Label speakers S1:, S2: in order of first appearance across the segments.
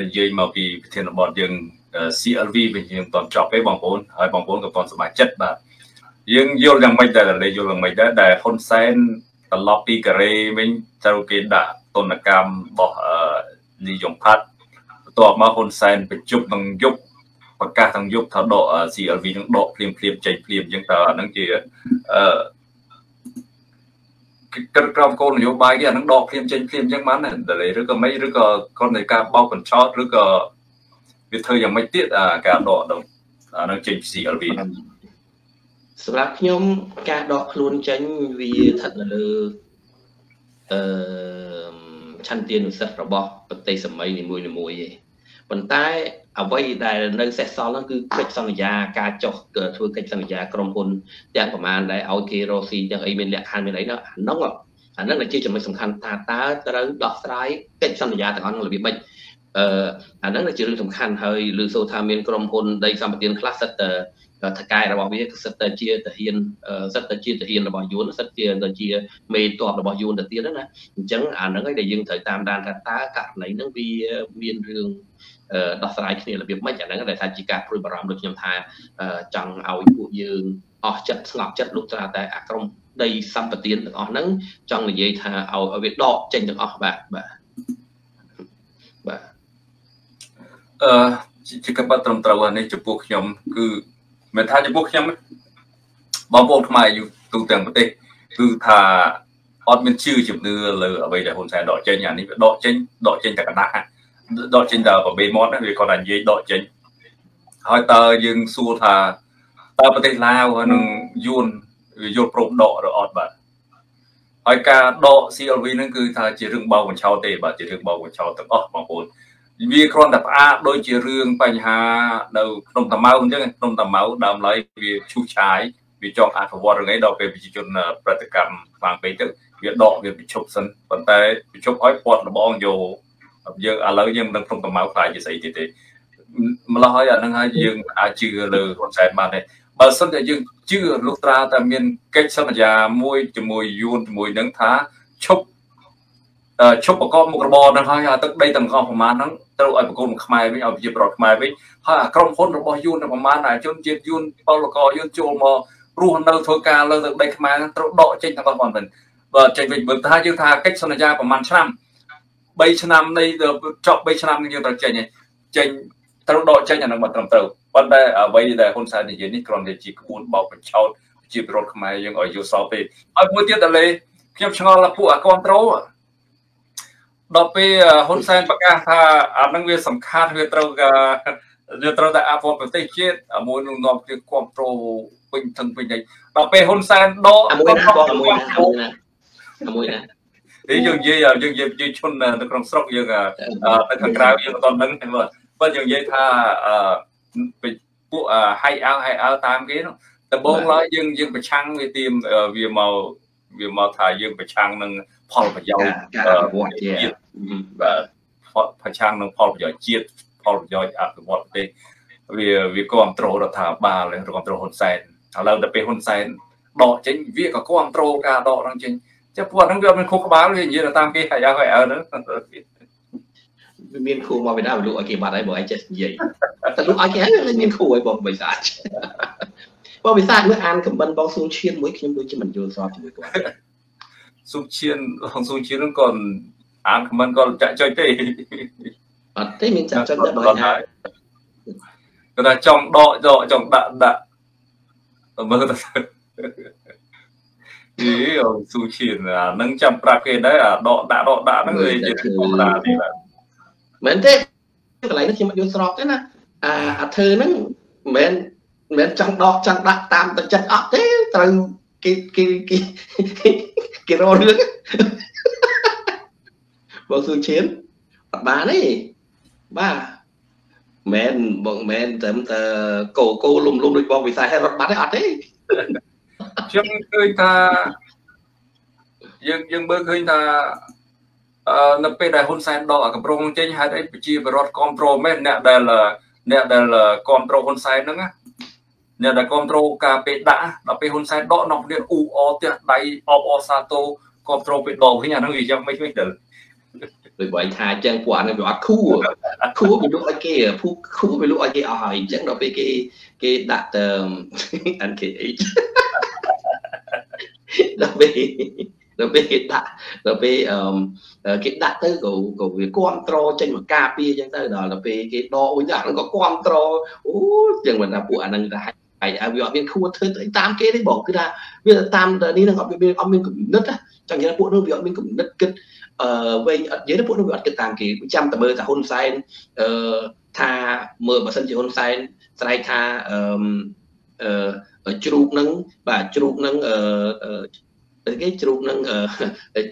S1: និយាយមកពីប្រធានបទយើង CLV វិញយើងតន់ចប់ទេបងប្អូនហើយបងប្អូនក៏តន់សប្បាយចិត្តបាទយើងយល់យ៉ាងម៉េចដែរលេយល់យ៉ាងម៉េចដែរដែលហ៊ុនសែនត្រឡប់ពីកូរ៉េវិញត្រូវគេដាក់ទណ្ឌកម្មរបស់និយមផាត់បន្ទាប់មកហ៊ុនសែនបញ្ជុកនឹងយុបប្រកាសទាំងយុបថាដក CLV នឹងដកភ្លាមភ្លាមចេញភ្លាមអញ្ចឹងតើអានឹងជាអឺ ក្រឹតក្រមគោលនយោបាយគេអានឹងដកភ្លាមចេញភ្លាមអញ្ចឹងបានដែរឬក៏មិនឬក៏គ្រាន់តែការបោកកញ្ចោតឬក៏វាធ្វើយ៉ាងម៉េចទៀតអាការដកដល់អានឹងចេញ CLV
S2: សម្រាប់ខ្ញុំការដកខ្លួនចេញវាស្ថិតនៅលើអឺឆន្ទានុសិទ្ធិរបស់ប្រទេសសម័យនីមួយៗឯងប៉ុន្តែ អ្វីដែលនៅសេសសល់ហ្នឹងគឺកិច្ចសន្យាការចុះធ្វើកិច្ចសន្យាក្រុមហ៊ុនទាំងប្រមាណដែលឲ្យគេរកស៊ីទាំងអីមានលក្ខខណ្ឌមានអីហ្នឹងអាហ្នឹងអាហ្នឹងជាចំណុចសំខាន់ថាតើត្រូវដោះស្រាយកិច្ចសន្យាទាំងអស់ហ្នឹងរបៀបម៉េចអឺអាហ្នឹងជារឿងសំខាន់ហើយឬសូថាមានក្រុមហ៊ុនដីសម្បត្តិខ្លះសិតតែ ថកែរបស់វាគឺសិតតែជាទាហានសិតតែជាទាហានរបស់យួនសិតជាទៅជាមេតបរបស់យួនទៅទៀតណាអញ្ចឹងអាហ្នឹងឯងដែលយើងត្រូវតាមដានថាតើករណីហ្នឹងវាមានរឿងដោះស្រាយគ្នារបៀបម៉េចអាហ្នឹងដែលថាជាការព្រួយបារម្ភដូចខ្ញុំថាចង់ឲ្យពួកយើងអស់ចិត្តស្ងប់ចិត្តលុះត្រាតែអាក្រុមដីសម្បត្តិទាំងអស់ហ្នឹងចង់និយាយថាឲ្យវាដកចេញទាំងអស់បាទបាទ
S1: បាទអឺជាកបត្រឹមត្រូវនេះចំពោះខ្ញុំគឺ មិនថាចំពោះខ្ញុំបងប្អូនខ្មែរយូទូទាំងប្រទេសគឺថាអត់មានជឿជំនឿលើអ្វីដែលហ៊ុនសែនដកចេញអានេះវាដកចេញដកចេញតែកណ្ដាស់ដកចេញតែបបេមាត់វាគាត់តែនិយាយដកចេញហើយតើយើងសួរថាតើប្រទេសឡាវហើយនឹងយួនយល់ព្រមដកឬអត់បាទហើយការដក CLV ហ្នឹងគឺថាជារឿងបោកបញ្ឆោតទេបាទជារឿងបោកបញ្ឆោតទាំងអស់បងប្អូន វាគ្រាន់តែផ្អាកដូចជារឿងបញ្ហានៅក្នុងតាម៉ៅអញ្ចឹងក្នុងតាម៉ៅដើមឡើយវាឈូសឆាយវាចង់អភិវឌ្ឍរឿងអីដល់ពេលប្រជាជនប្រតិកម្មខ្លាំងពេកទៅវាដកវាបញ្ឈប់សិនប៉ុន្តែបញ្ឈប់ឲ្យពាត់លបងយកយើងឥឡូវយើងមិនដឹងក្នុងតាម៉ៅខ្លាយជាស្អីទៀតទេម្ល៉េះហើយអានឹងហើយយើងអាចជឿលើហ៊ុនសែនបានទេបើសិនតែយើងជឿលុះត្រាតែមានកិច្ចសន្យាមួយជាមួយយួនជាមួយនឹងថាឈប់ឈប់ប្រកបមុខរបរនឹងហើយទឹកដីទាំងអស់ប្រមាណហ្នឹង ត្រូវឲ្យប្រកូនខ្មែរវិញឲ្យប្រជាប្រដ្ឋខ្មែរវិញហើយអាក្រុមហ៊ុនរបស់យួនប្រមាណអាជនជាតិយួនពលករយួនចូលមករស់នៅធ្វើការលើទឹកដីខ្មែរត្រូវដកចេញទាំងអស់បងប្អូនបើចេញវិញបើថាយើងថាកិច្ចសន្យាប្រហែលឆ្នាំ3ឆ្នាំនៃចប់3ឆ្នាំយើងត្រូវចេញចេញត្រូវដកចេញអានឹងមិនត្រឹមត្រូវប៉ុន្តែអ្វីដែលហ៊ុនសែននិយាយនេះគ្រាន់តែជាក្បួនបោកបញ្ឆោតជាប្រវត្តិខ្មែរយើងឲ្យយល់សល់ពេកហើយមួយទៀតតលេខ្ញុំឆ្ងល់ពួកអាគ្រប់ត្រូល ដល់ពេលហ៊ុនសែនប្រកាសថាអានឹងវាសំខាន់វាត្រូវវាត្រូវតែអភិវឌ្ឍប្រទេសជាតិមួយនឹងនាំគ្នាគ្រប់គ្រងពេញទាំងពេញដល់ពេលហ៊ុនសែនដក
S2: មួយណាបងមួយណាមួយណា
S1: នេះយើងនិយាយយើងនិយាយជាជននៅក្នុងស្រុកយើងទៅខាងក្រៅយើងអត់ដឹងទេមើលបើយើងនិយាយថាពួកហៃអើហៃអើតាមគេនោះដំបូងឡើយយើងយើងប្រឆាំងវាទៀមវាមកវាមកថាយើងប្រឆាំងនឹងផលប្រយោជន៍ជាតិ បាទប្រឆាំងនឹងផលប្រយោជន៍ជាតិផលប្រយោជន៍អភិវឌ្ឍប្រទេសវាវាគ្រប់គ្រងរដ្ឋាភិបាលគ្រប់គ្រងហ៊ុនសែនឥឡូវដល់ពេលហ៊ុនសែនដកចេញវាក៏គ្រប់គ្រងការដកហ្នឹងចេញចាំពួកហ្នឹងវាអត់មានខុសក្បាលវានិយាយតាមគេហើយហើយអើហ្នឹង
S2: វាមានគ្រូមកពីណាលក់ឲ្យគេបាត់ហើយបងឯងចេះនិយាយតែលក់ឲ្យគេហើយមានគ្រូឲ្យបងបិសាចបងបិសាចមើលអានខមមិនបងសួងឈៀនមួយខ្ញុំដូចជាមិនយល់ស្របជាមួយគាត់
S1: ស៊ូឈៀនបងស៊ូឈៀនហ្នឹងក៏ អានខមមិនក៏ចាក់ចុចទេ
S2: អត់ទេមានចាក់ចុចតែបងហើយ
S1: គាត់ថាចង់ដកដកចង់ដាក់ដាក់មើលទៅអីអូស៊ូឈៀនអានឹងចាំប្រាប់គេដែរអាដកដាក់ដកដាក់ហ្នឹងវាជាធម្មតាទេបាទ
S2: មែនទេកន្លែងនេះខ្ញុំអត់យល់ស្របទេណាអាអាធ្វើហ្នឹងមិនមែនមិនមែនចង់ដកចង់ដាក់តាមទឹកចិត្តអត់ទេត្រូវគេគេគេគេរក រឿងបងស៊ូឈៀនអត់បានទេបាទមែនបងមែនតែតែកោកោលុំលុំដូចបងវិស័យហេរត់បាត់ទេអត់ទេ
S1: ខ្ញុំឃើញថាយើងយើងមើលឃើញថាអឺនៅពេលដែលហ៊ុនសែនដកកម្រងចេញហេតុអីប្រជាពលរដ្ឋគ្រប់គ្រងមែនអ្នកដែលអ្នកដែលគ្រប់គ្រងហ៊ុនសែនហ្នឹងណាអ្នកដែលគ្រប់គ្រងការពេលដាក់ដល់ពេលហ៊ុនសែនដកនោះគ្នាអ៊ូអផ្ទះដៃអបអសាទោគ្រប់គ្រងពេលដកវិញអាហ្នឹងវាយ៉ាងម៉េចវិញទៅ
S2: ដូចបើថាអញ្ចឹងពួកអានឹងវាអត់ខួខួវាលក់ឲ្យគេភូខួវាលក់ឲ្យគេអស់ហើយអញ្ចឹងដល់ពេលគេគេដាក់ទៅ NKH ដល់ពេលដល់ពេលគេដាក់ដល់ពេលអឺគេដាក់ទៅក៏ក៏វាគ្រប់ត្រចេញមកការពារអញ្ចឹងទៅដល់ដល់ពេលគេដកវិញអាហ្នឹងក៏គ្រប់ត្រអូអញ្ចឹងមិនថាពួកអាហ្នឹងតែហើយវាអត់មានខួរធ្វើអីតាមគេទេបងគឺថាវាតាមនេះនឹងអត់មានអត់មានគំនិតចឹងនិយាយពួកនោះវាអត់មានគំនិតគិត អឺវិញអត់និយាយពួកនោះវាអត់គិតតាមគេចាំតែមើលថាហ៊ុនសែនអឺថាមើលបើសិនជាហ៊ុនសែនស្រែកថាអឺអឺជ្រូកនឹងបាទជ្រូកនឹងអឺគេជ្រូកនឹង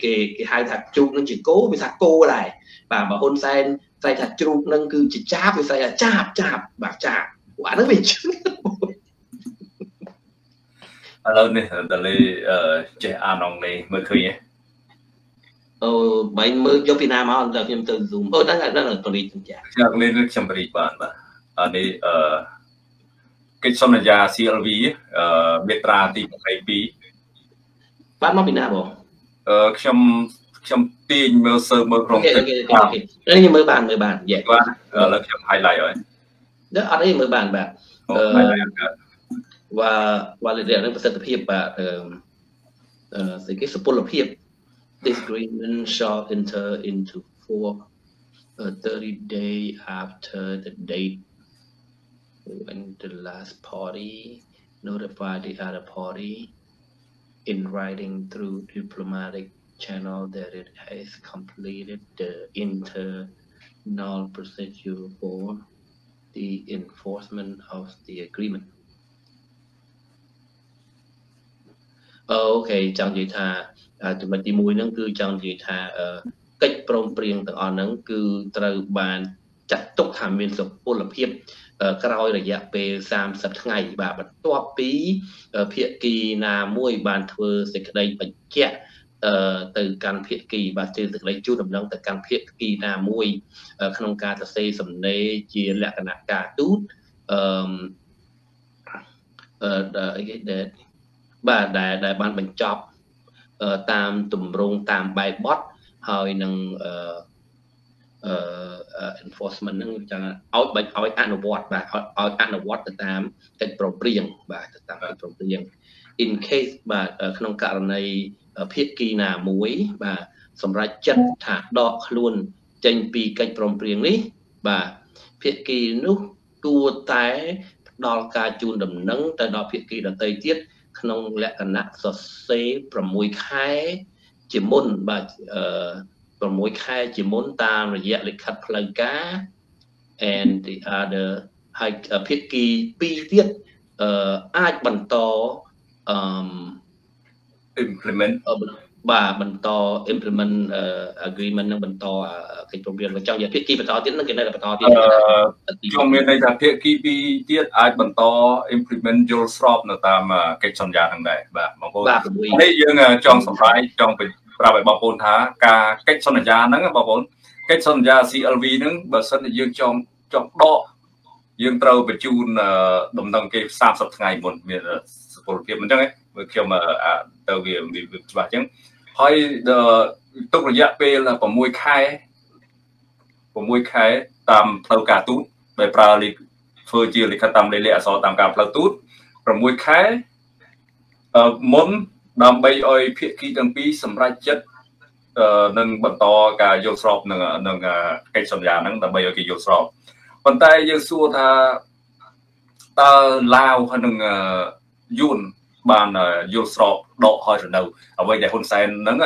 S2: គេគេហៅថាជ្រូកនឹងជាគោវាថាគោដែរបាទបើហ៊ុនសែនស្រែកថាជ្រូកនឹងគឺជាចាបវាស្រែកថាចាបចាបបាទចាបពួកអានោះវា
S1: ឥឡូវនេះតលេចេះអានអង់គ្លេសមើលឃើញទេ
S2: អូបាញ់មើលយកពីណាមកដល់ខ្ញុំទៅ Zoom អូដល់ដល់ប៉ូលីសទាំងចាស់
S1: ខ្ញុំនេះខ្ញុំប៉ូលីសបានបាទអានេះអឺកិច្ចសន្យា CLV អឺមេត្រាទី22
S2: បានមកពីណាបង
S1: អឺខ្ញុំខ្ញុំទាញមើលសើមើលក្រុម
S2: កិច្ចខ្ញុំមើលបានមើលបានយេ
S1: បាទឥឡូវខ្ញុំ highlight ហើយ
S2: ដល់អត់អីមើលបានបាទ
S1: អឺ
S2: វ៉ា validate នឹងប្រសិទ្ធភាពបាទអឺសេចក្ដីសុពលភាព disagreement shall enter into force uh, 30 days after the date when the last party notified the other party in writing through diplomatic channel that it has completed the internal procedure for the enforcement of the agreement. អូខេចង់និយាយថាចំណុចទី1ហ្នឹងគឺចង់និយាយថាកិច្ចព្រមព្រៀងទាំងអស់ហ្នឹងគឺត្រូវបានចាត់ទុកថាមានសុពលភាពក្រោយរយៈពេល30ថ្ងៃបាទបន្ទាប់ពីភាគីណាមួយបានធ្វើសេចក្តីបញ្ជាក់ទៅកាន់ភាគីបាទជាសេចក្តីជូនដំណឹងទៅកាន់ភាគីណាមួយក្នុងការសរសេរសំណេរជាលក្ខណៈការទូតអឺអីគេដែល បាទដែលដែលបានបញ្ចប់តាមទម្រង់តាមបែបបទហើយនឹងអឺអឺ enforcement ហ្នឹងចង់ឲ្យបាច់ឲ្យអនុវត្តបាទឲ្យអនុវត្តទៅតាមកិច្ចប្រព្រឹត្តបាទទៅតាមកិច្ចប្រព្រឹត្ត in case បាទក្នុងករណីភាគីណាមួយបាទសម្រាប់ចិត្តថាដកខ្លួនចេញពីកិច្ចព្រមព្រៀងនេះ បាទភាគីនោះគួរតែផ្ដល់ការជូនដំណឹងទៅដល់ភាគីដទៃទៀត ក្នុងលក្ខណៈសរសេរ6ខែជាមុនបាទអឺ6ខែជាមុនតាមរយៈលិខិតផ្លូវការ and the other ហើយភាគី2ទៀតអឺអាចបន្តអឺ
S1: implement
S2: បាទបន្ត implement agreement នឹងបន្តកិច្ចព្រមព្រៀងចង់និយាយភាគីបន្តទៀតនឹងគេនៅតែបន្តទៀត
S1: ខ្ញុំមានន័យថាភាគីពីរទៀតអាចបន្ត implement យល់ស្របនៅតាមកិច្ចសន្យាហ្នឹងដែរបាទបងប្អូននេះយើងចង់សម្ដែងចង់ប្រាប់ឲ្យបងប្អូនថាការកិច្ចសន្យាហ្នឹងបងប្អូនកិច្ចសន្យា CLV ហ្នឹងបើសិនជាយើងចង់ចង់ដកយើងត្រូវបញ្ជូនដំណឹងគេ30ថ្ងៃមុនមានសុពលភាពអញ្ចឹងមើលខ្ញុំទៅវាច្បាស់អញ្ចឹង ហើយទុករយៈពេល6ខែ6ខែតាមផ្លូវការទូតដោយប្រើធ្វើជាលិខិតតាមលេខអក្សរតាមការផ្លូវទូត6ខែមុនដើម្បីឲ្យភាគីទាំងពីរសម្រេចចិត្តនឹងបន្តការយល់ស្របនឹងនឹងកិច្ចសន្យាហ្នឹងដើម្បីឲ្យគេយល់ស្របប៉ុន្តែយើងសួរថាតើឡាវហើយនឹងយួន បានយល់ស្របដកហើយទៅនៅអ្វីដែលហ៊ុនសែនហ្នឹង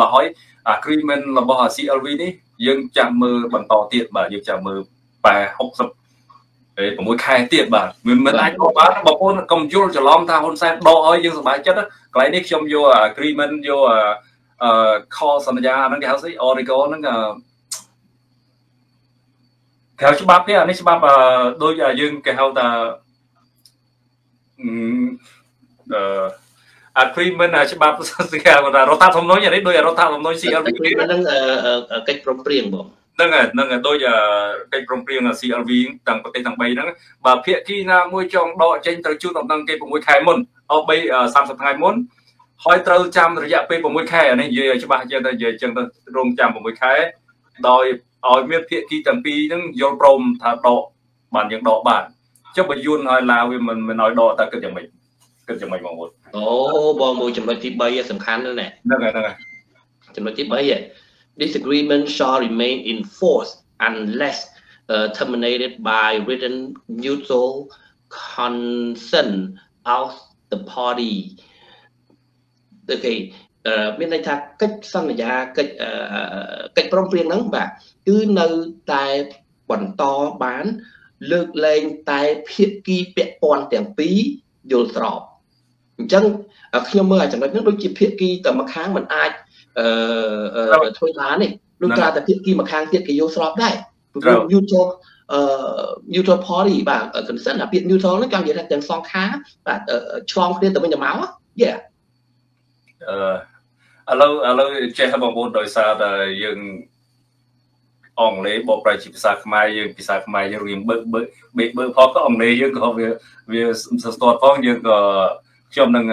S1: ដល់ហើយ agreement របស់ CLV នេះយើងចាំមើលបន្តទៀតបាទយើងចាំមើលបែ60ពេល6ខែទៀតបាទមិនមិនអាចដកបានបងប្អូនកុំយល់ច្រឡំថាហ៊ុនសែនដកហើយយើងសប្បាយចិត្តកន្លែងនេះខ្ញុំយក agreement យកអឺខសន្យាហ្នឹងគេហៅស្អី Oracle ហ្នឹងគេហៅច្បាប់ទេអានេះច្បាប់ដូចយើងគេហៅថា អឺ agreement ច្បាប់ស្គាល់ថារដ្ឋធម្មនុញ្ញនេះដូចរដ្ឋធម្មនុញ្ញ CLV
S2: ហ្នឹងកិច្ចព្រមព្រៀងបង
S1: ហ្នឹងហើយហ្នឹងហើយដូចកិច្ចព្រមព្រៀង CLV ទាំងប្រទេសទាំង3ហ្នឹងបើភាគីណាមួយចង់ដកចេញត្រូវជូនដំណឹងគេ6ខែមុនអស់3 30ថ្ងៃមុនហើយត្រូវចាំរយៈពេល6ខែអានេះនិយាយឲ្យច្បាស់ចឹងទៅនិយាយចឹងទៅរងចាំ6ខែដោយឲ្យមានភាគីទាំងពីរហ្នឹងយល់ព្រមថាដកបានយើងដកបានចុះបើយួនឲ្យឡាវវាមិនមិនឲ្យដកតែគិតយ៉ាងម៉េច គិតយ៉ាងម៉េចបងប្អូន
S2: អូបងមួយចំណុចទី3សំខាន់ណាស់
S1: ហ្នឹងហើយហ្នឹងហើយ
S2: ចំណុចទី3 This agreement shall remain in force unless uh, terminated by written mutual consent of the party អូខេមានន័យថាកិច្ចសន្យាកិច្ចកិច្ចព្រមព្រៀងហ្នឹងបាទគឺនៅតែបន្តបានលើកលែងតែភាគីពាក់ព័ន្ធទាំងពីរយល់ស្រប អញ្ចឹងខ្ញុំមើលចំណុចហ្នឹងដូចជាភាគីតែម្ខាងមិនអាចអឺធ្វើបានទេលោកត្រាតែភាគីម្ខាងទៀតគេយល់ស្របដែរព្រោះ neutral អឺ neutral party បាទ consent អាពាក្យ neutral ហ្នឹងចង់និយាយថាទាំងសងខាងបាទឆ្លងគ្នាទៅវិញទៅមកយេ
S1: អឺឥឡូវឥឡូវចេះបងប្អូនដោយសារតែយើងអង់គ្លេសបកប្រែជាភាសាខ្មែរយើងភាសាខ្មែរយើងរៀនបើកបើកបើកបើកផងក៏អង់គ្លេសយើងក៏វាវាស្ទាត់ផងយើងក៏ ខ្ញុំនឹង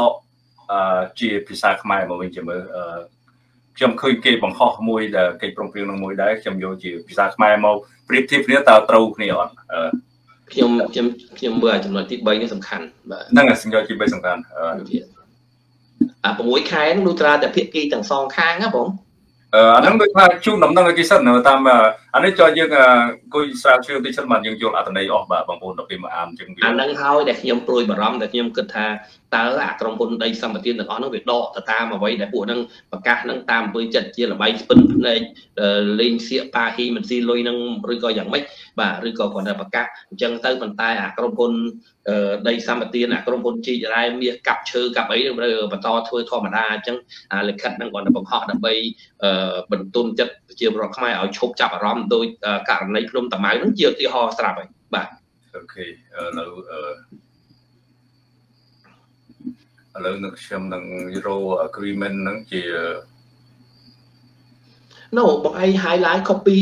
S1: ដកជាភាសាខ្មែរមកវិញជាមួយខ្ញុំឃើញគេបង្ហោះមួយដែលគេប្រំព្រៀងនឹងមួយដែរខ្ញុំយកជាភាសាខ្មែរមកប្រៀបធៀបគ្នាតើត្រូវគ្នាអត់
S2: ខ្ញុំខ្ញុំខ្ញុំមើលចំណុចទី3នេះសំខាន់
S1: បាទហ្នឹងហើយចំណុចទី3សំខាន់អា
S2: 6ខែនោះត្រាតែភាគីទាំងសងខាងណាបង
S1: អាហ្នឹងដូចថាជូនដំណឹងឲ្យគេសិនតាមអានេះចោះយើងអង្គុយស្រាវជ្រាវតិចសិនបានយើងយល់អត្ថន័យអស់បាទបងប្អូនដល់ពេលមកអានចឹង
S2: វាអាហ្នឹងហើយដែលខ្ញុំព្រួយបារម្ភដែលខ្ញុំគិតថាតើអាក្រុមហ៊ុនដីសម្បត្តិទាំងអស់ហ្នឹងវាដកទៅតាមអ្វីដែលពួកហ្នឹងប្រកាសហ្នឹងតាមអំពើចិត្តជាលបែងស្ពិនភ្នែកលេងសៀកប៉ាហ៊ីមិនស៊ីលុយហ្នឹងឬក៏យ៉ាងម៉េចបាទឬក៏គាត់តែប្រកាសអញ្ចឹងទៅប៉ុន្តែអាក្រុមហ៊ុនដីសម្បត្តិអាក្រុមហ៊ុនជីករ៉ែមាសកាប់ឈើកាប់អីហ្នឹងបន្តធ្វើធម្មតាអញ្ចឹងអាលិខិតហ្នឹងគាត់ទៅបង្ហោះដើម្បីបន្ទន់ចិត្តប្រជាពលរដ្ឋខ្មែរឲ្យឈប់ចាប់អារម្មណ៍ដោយករណីភ្នំតាម៉ៅហ្នឹងជាឧទាហរណ៍ស្រាប់ហើយបាទ
S1: អូខេឥឡូវ ឥឡូវនឹងខ្ញុំនឹង Euro agreement ហ្នឹងជា
S2: No បងឯង highlight copy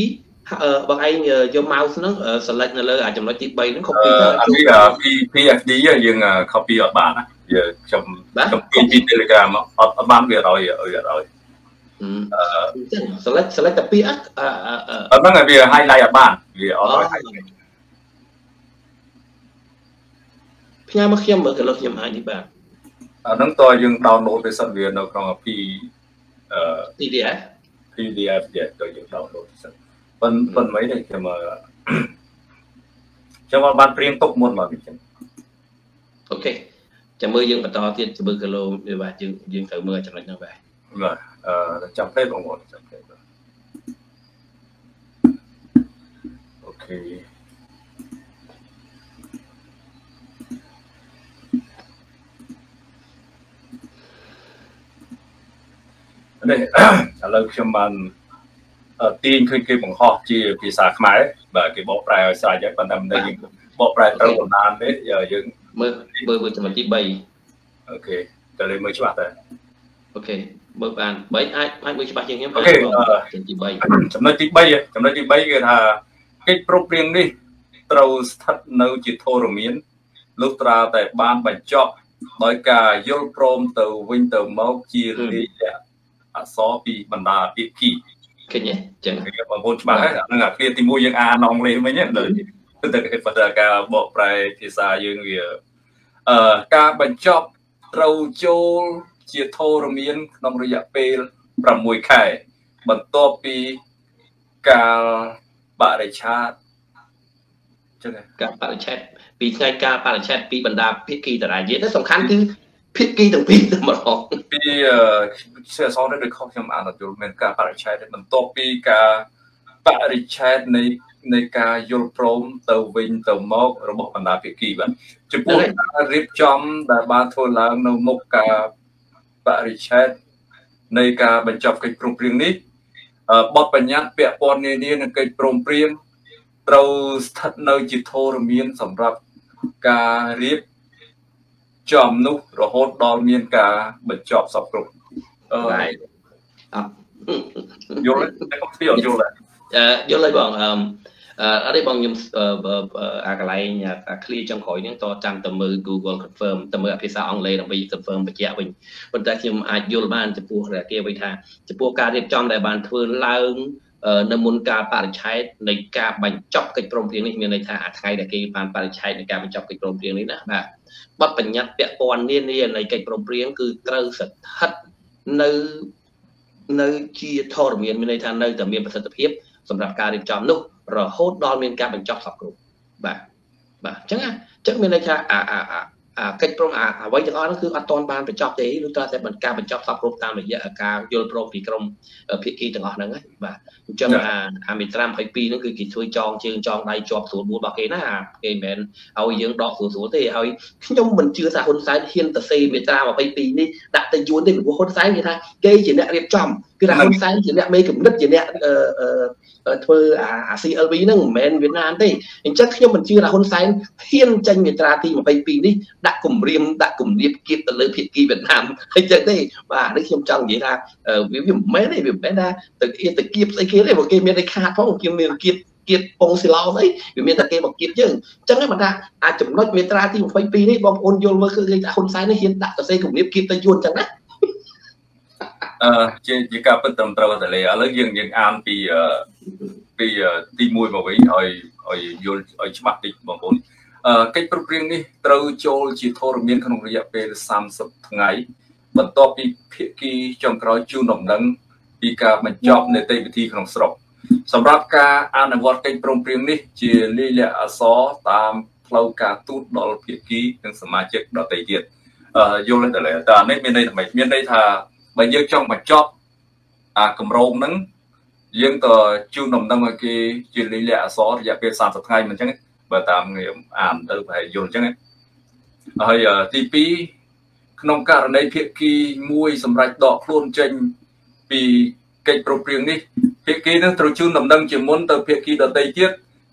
S2: បងឯងយក mouse ហ្នឹង select នៅលើអាចំណុចទី3ហ្នឹង copy
S1: ទៅអានេះ PFD យើង copy អត់បានណាយើងខ្ញុំខ្ញុំពីពី Telegram អត់អត់បានវាឲ្យឲ្យឲ្យអឺ
S2: select select តែពីអត់
S1: អត់ហ្នឹងវា highlight អត់បានវាអត់ឲ្យ highlight
S2: ផ្ញើមកខ្ញុំមើលក៏លើខ្ញុំអាចនេះបាទ
S1: អាហ្នឹងតើយើង download ទៅសិនវានៅក្នុង P
S2: PDF
S1: PDF ទៀតទៅយើង download ទៅសិនប៉ុនប៉ុនមិនទេខ្ញុំខ្ញុំបានព្រៀងទុកមុនមកវិញចឹង
S2: អូខេចាំមើលយើងបន្តទៀតចាំមើលគីឡូវាបាទយើងយើងត្រូវមើលចំណុចហ្នឹងបាទ
S1: បាទអឺចាំផ្លេតបងប្អូនចាំផ្លេតអូខេ នេះឥឡូវខ្ញុំបានទាញឃើញគេបង្ហោះជាភាសាខ្មែរបាទគេបកប្រែឲ្យស្រេចហើយប៉ុន្តែមិនដឹងយើងបកប្រែត្រូវប៉ុណ្ណាទេយើង
S2: មើលមើលមើលចំណុចទី
S1: 3 OK តើលេមើលច្បាស់តើ
S2: OK មើលបាន3អាចអាចមើលច្បាស់ជាងខ្ញុំ
S1: OKទី3ចំណុចទី3ចំណុចទី3គឺថាកិច្ចព្រមព្រៀងនេះត្រូវស្ថិតនៅជាធរមានលុះត្រាតែបានបញ្ចប់ដោយការយល់ព្រមទៅវិញទៅមកជារាយ អក្សរពីបណ្ដាភាគី
S2: ឃើញទេចឹង
S1: បងប្អូនច្បាស់ហើយហ្នឹងអាឃ្លាទី1យើងអានអង់គ្លេសមិញទៅតែគេប៉ុន្តែការបកប្រែភាសាយើងវាអឺការបញ្ចប់ត្រូវចូលជាធរមានក្នុងរយៈពេល6ខែបន្ទាប់ពីការបរិឆាត
S2: ចឹងការបរិឆេទពីថ្ងៃការបរិឆេទពីបណ្ដាភាគីតារាយាទៅសំខាន់គឺ ភាគីទាំងពីរតែម្ដង
S1: ពីជាអសរដូចខុសខ្ញុំអានអត់យល់មានការបរិច្ឆេទបន្ទាប់ពីការបរិច្ឆេទនៃនៃការយល់ព្រមទៅវិញទៅមករបស់បណ្ដាភាគីបាទចំពោះការរៀបចំដែលបានធ្វើឡើងនៅមុខការបរិច្ឆេទនៃការបញ្ចប់កិច្ចព្រមព្រៀងនេះបទបញ្ញត្តិពាក់ព័ន្ធនានានឹងកិច្ចព្រមព្រៀងត្រូវស្ថិតនៅជាធរមានសម្រាប់ការរៀប ចំនោះរហូតដល់មានការបញ្ចប់សពគ្រប់អឺយល់ទេខ្ញុំស្ទាយយល់ទេ
S2: អឺយល់ហើយបងអឺអត់ទេបងខ្ញុំអាកន្លែងអា clear ចុងក្រោយហ្នឹងតចាំទៅមើល Google confirm ទៅមើលភាសាអង់គ្លេសដើម្បី confirm បញ្ជាក់វិញប៉ុន្តែខ្ញុំអាចយល់បានចំពោះគេវិញថាចំពោះការរៀបចំដែលបានធ្វើឡើងនៅមុនការបរិច្ឆេទនៃការបញ្ចប់កិច្ចព្រមព្រៀងនេះមានន័យថាអាថ្ងៃដែលគេបានបរិច្ឆេទនៃការបញ្ចប់កិច្ចព្រមព្រៀងនេះណាបាទ បទបញ្ញត្តិពាក់ព័ន្ធនានានៃកិច្ចព្រមព្រៀងគឺត្រូវស្ថិតនៅនៅជាធរមានមានន័យថានៅតែមានប្រសិទ្ធភាពសម្រាប់ការរៀបចំនោះរហូតដល់មានការបញ្ចប់សពគ្រប់បាទបាទអញ្ចឹងអញ្ចឹងមានន័យថាអាអាអា កិច្ចព្រមអាអ្វីទាំងអស់នោះគឺអត់ទាន់បានបញ្ចប់ទេលុះត្រាតែបានការបញ្ចប់សពគ្រប់តាមរយៈការយល់ព្រមពីក្រមភាគីទាំងអស់ហ្នឹងបាទអញ្ចឹងអាអាមេត្រា22ហ្នឹងគឺគេជួយចងជើងចងដៃជាប់ស្រួលបួលរបស់គេណាគេមិនមែនឲ្យយើងដកស្រួលស្រួលទេហើយខ្ញុំមិនជឿថាហ៊ុនសែនហ៊ានទៅសេមេត្រា22នេះដាក់ទៅយួនទេព្រោះហ៊ុនសែនគេថាគេជាអ្នករៀបចំគឺថាហ៊ុនសែនជាអ្នកមេកំណត់ជាអ្នក ធ្វើអា CLV ហ្នឹងមិនមែនវៀតណាមទេអញ្ចឹងខ្ញុំមិនជឿថាហ៊ុនសែនហ៊ានចេញមេត្រាទី22នេះដាក់គម្រាមដាក់គំនាបគៀបទៅលើភាគីវៀតណាមអញ្ចឹងទេបាទនេះខ្ញុំចង់និយាយថាវាមិនមែនទេវាមិនមែនថាទៅគៀបទៅគៀបស្អីគេទេព្រោះគេមានតែខាតផងគេមានគៀបគៀបពងស៊ីឡោស្អីវាមានតែគេមកគៀបយើងអញ្ចឹងមិនថាអាចចំណុចមេត្រាទី22នេះបងប្អូនយល់មើលគឺគេថាហ៊ុនសែននេះហ៊ានដាក់ទៅសេគំនាបគៀបទៅយួនអញ្ចឹងណា
S1: អឺជាជាការពិតត្រឹមត្រូវតែលេឥឡូវយើងយើងអានពីពីទី1មកវិញឲ្យឲ្យយល់ឲ្យច្បាស់តិចបងប្អូនអឺកិច្ចប្រឹងប្រែងនេះត្រូវចូលជាធរមានក្នុងរយៈពេល30ថ្ងៃបន្ទាប់ពីភាគីចុងក្រោយជូនដំណឹងពីការបញ្ចប់នីតិវិធីក្នុងស្រុកសម្រាប់ការអនុវត្តកិច្ចប្រឹងប្រែងនេះ ជាលិលាអសរតាមផ្លូវការទូតដល់ភាគីនិងសមាជិកដទៃទៀតអឺយល់ទេតែអានេះមានន័យថាម៉េចមានន័យថា បើយើងចង់បញ្ចប់អាគម្រោងហ្នឹងយើងក៏ជូនដំណឹងឲ្យគេជាលិលាអសររយៈពេល30ថ្ងៃមិនអញ្ចឹងបើតាមខ្ញុំអានទៅប្រហែលយល់អញ្ចឹងហើយទី2ក្នុងករណីភាគីមួយសម្រាប់ដកខ្លួនចេញពីកិច្ចប្រព្រឹត្តនេះភាគីនឹងត្រូវជូនដំណឹងជាមុនទៅភាគីដទៃទៀត